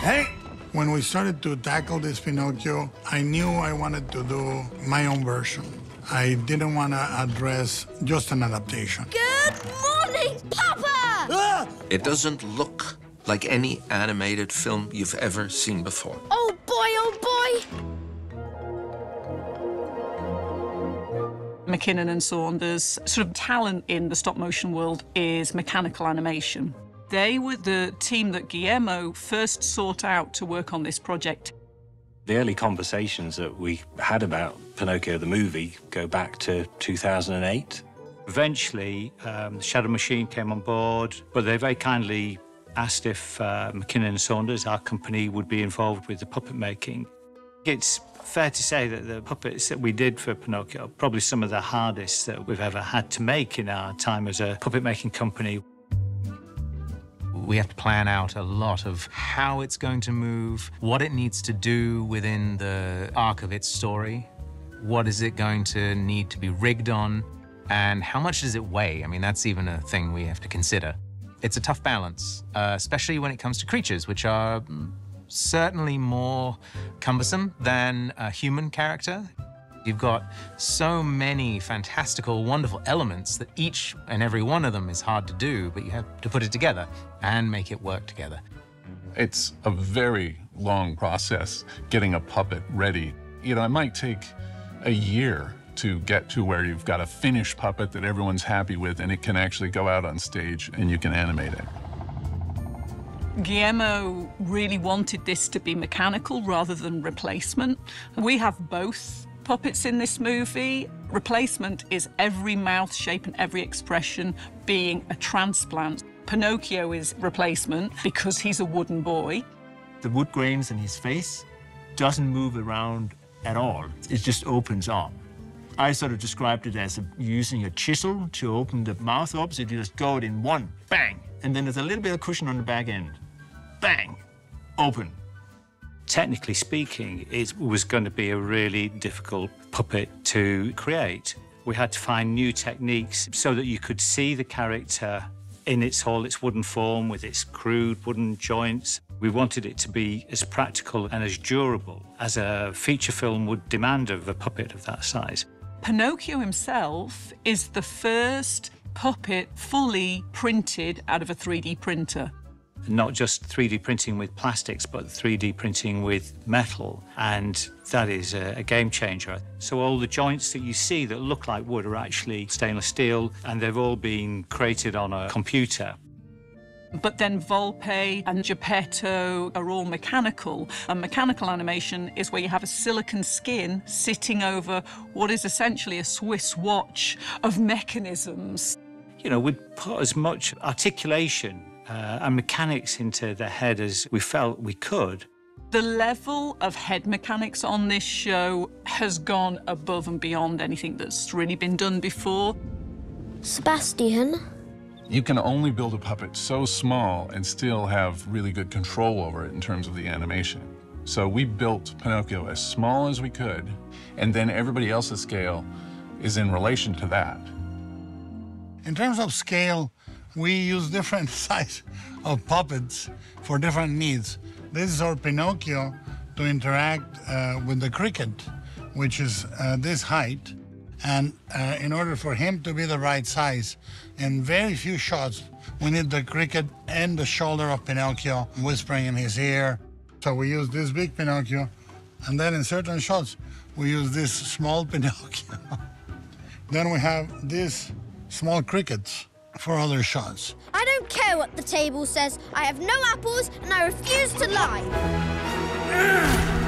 Hey! When we started to tackle this Pinocchio, I knew I wanted to do my own version. I didn't want to address just an adaptation. Good morning, Papa! Ah! It doesn't look like any animated film you've ever seen before. Oh boy, oh boy! Mackinnon and Saunders' sort of talent in the stop motion world is mechanical animation. They were the team that Guillermo first sought out to work on this project. The early conversations that we had about Pinocchio the movie go back to 2008. Eventually, um, Shadow Machine came on board, but they very kindly asked if uh, Mackinnon and Saunders, our company, would be involved with the puppet making. It's fair to say that the puppets that we did for Pinocchio are probably some of the hardest that we've ever had to make in our time as a puppet making company. We have to plan out a lot of how it's going to move, what it needs to do within the arc of its story, what is it going to need to be rigged on, and how much does it weigh? I mean, that's even a thing we have to consider. It's a tough balance, uh, especially when it comes to creatures, which are certainly more cumbersome than a human character. You've got so many fantastical, wonderful elements that each and every one of them is hard to do, but you have to put it together and make it work together. It's a very long process getting a puppet ready. You know, it might take a year to get to where you've got a finished puppet that everyone's happy with and it can actually go out on stage and you can animate it. Guillermo really wanted this to be mechanical rather than replacement. We have both puppets in this movie. Replacement is every mouth shape and every expression being a transplant. Pinocchio is replacement because he's a wooden boy. The wood grains in his face doesn't move around at all. It just opens up. I sort of described it as a, using a chisel to open the mouth up, so you just go it in one, bang, and then there's a little bit of cushion on the back end. Bang, open. Technically speaking, it was going to be a really difficult puppet to create. We had to find new techniques so that you could see the character in its whole its wooden form with its crude wooden joints. We wanted it to be as practical and as durable as a feature film would demand of a puppet of that size. Pinocchio himself is the first puppet fully printed out of a 3D printer. Not just 3D printing with plastics, but 3D printing with metal. And that is a, a, game changer. So all the joints that you see that look like wood are actually stainless steel, and they've all been created on a computer. But then Volpe and Geppetto are all mechanical. And mechanical animation is where you have a silicon skin sitting over what is essentially a Swiss watch of mechanisms. You know, we'd put as much articulation uh, and mechanics into the head as we felt we could. The level of head mechanics on this show has gone above and beyond anything that's really been done before. Sebastian? You can only build a puppet so small and still have really good control over it in terms of the animation. So we built Pinocchio as small as we could, and then everybody else's scale is in relation to that. In terms of scale, we use different size of puppets for different needs. This is our Pinocchio to interact uh, with the cricket, which is uh, this height. And uh, in order for him to be the right size, in very few shots, we need the cricket and the shoulder of Pinocchio whispering in his ear. So we use this big Pinocchio, and then in certain shots, we use this small Pinocchio. then we have these small crickets for other shots. I don't care what the table says. I have no apples, and I refuse to lie.